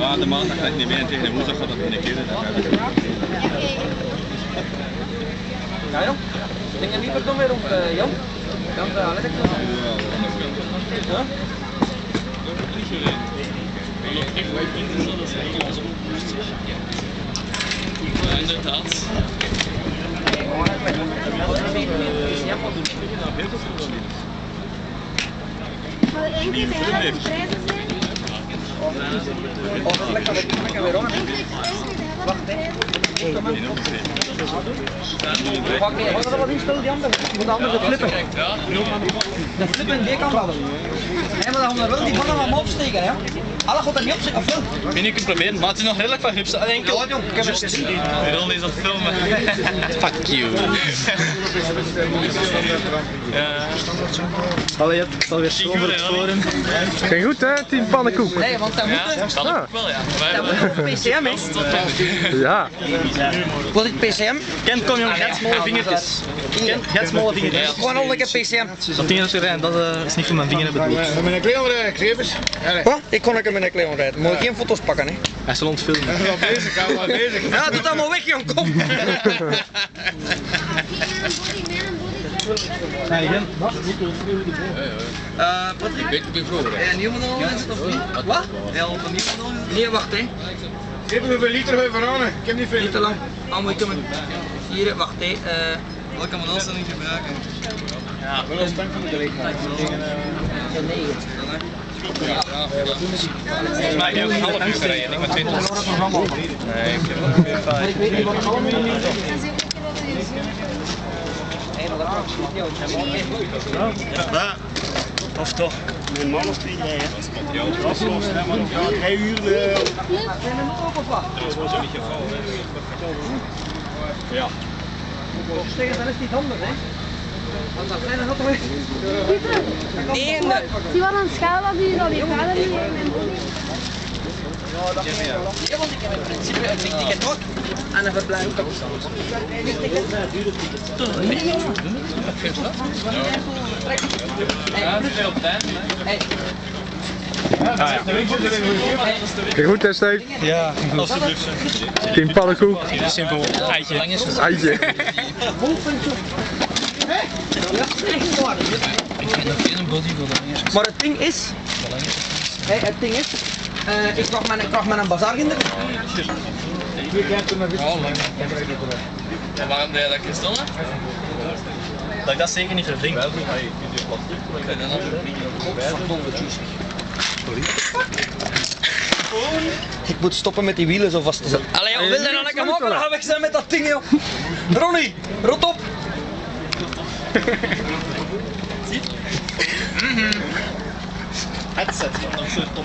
Maar de maandag ga ik niet mee en tegen de woensdag gaat dat een keer. Ja, Jan? Denk je niet dan weer op, eh, Jan? Dan ga ik Ja? Ja, inderdaad. Maar één keer de prijzen Oh, dat de de wat er wat instellen die andere? Je moet de andere flippen. De flippen die kan wel. Hé, maar dan gaan we wel die mannen allemaal opsteken, hè? Alle gaat er niet opsteken, of wel? Vind ik het proberen, maar het is nog redelijk van grips. Enkel. Ja, jong, ik heb het gezien. Ron is aan het filmen. Fuck you. Ja. Allee, het zal weer Zie je goed, hè, Ronnie? Ging goed hè, team pannenkoek. Nee, want dat moet, Ja, dat ook wel, ja. Dat hebben moet op PCM, hè? Ja. Wat is PCM? Kent kom je nog net smalle vingertjes. Kent get smalle vingertjes. Gewoon al lekker PCM. Dat ding is gereden, dat eh, is niet voor mijn vingeren bedoeld. Met een klein rijden, Krevers. Wat? Ik kon ik met een Cleon rijden. Moet je geen foto's pakken, hè? Hij zal ons filmen. Hij is wel bezig, hij is wel bezig. Ja, doe het allemaal weg, jong, kom! Geen en body. Eh, Patrick? Weet je vroeger? Ja, niemand al is het of niet? Wat? Ja, van niemand al Nee, wacht, hè. Geef me hoeveel liter we veranderen. Ik heb niet veel. Niet te lang. Allemaal kunnen. Hier, wacht, hè. eh Welke kan man niet gebruiken? Ja, ja, nee. Volgens mij heb ik een half uur gereden, ik met 20. Nee, ik heb Maar vijf. ik weet niet wat er allemaal is. Ja. Of toch? Mijn man is twee rijden. Dat los, hè, maar nog ja, drie uur. nog of? Ja. Zeggen, dat is niet handig, hè? Want dat zijn er nog wel. Nee, nee. Zie wat een schaal dat je vader niet heeft en body. Ja, want ik heb in principe een vliegticket ook en een verblijf. Hey, Ging goed hè Steve? Ja, alsjeblieft. Team pannenkoek. Simpel, eitje. Eitje. Ja, echt waar. Voor de. Maar het ding is, hey, het ding is, eh, ik kwam met, ik kwam met een bazaar in de. En waarom deed je dat kristallen? Dat ik dat zeker niet verdrink. Ik weet dat Ik moet stoppen met die wielen zo vast te zetten. Allee, joh, wil je nou lekker? Dan gaan we weg zijn met dat ding, joh. Ronnie, rot op. Headset von einem schönen Dumm.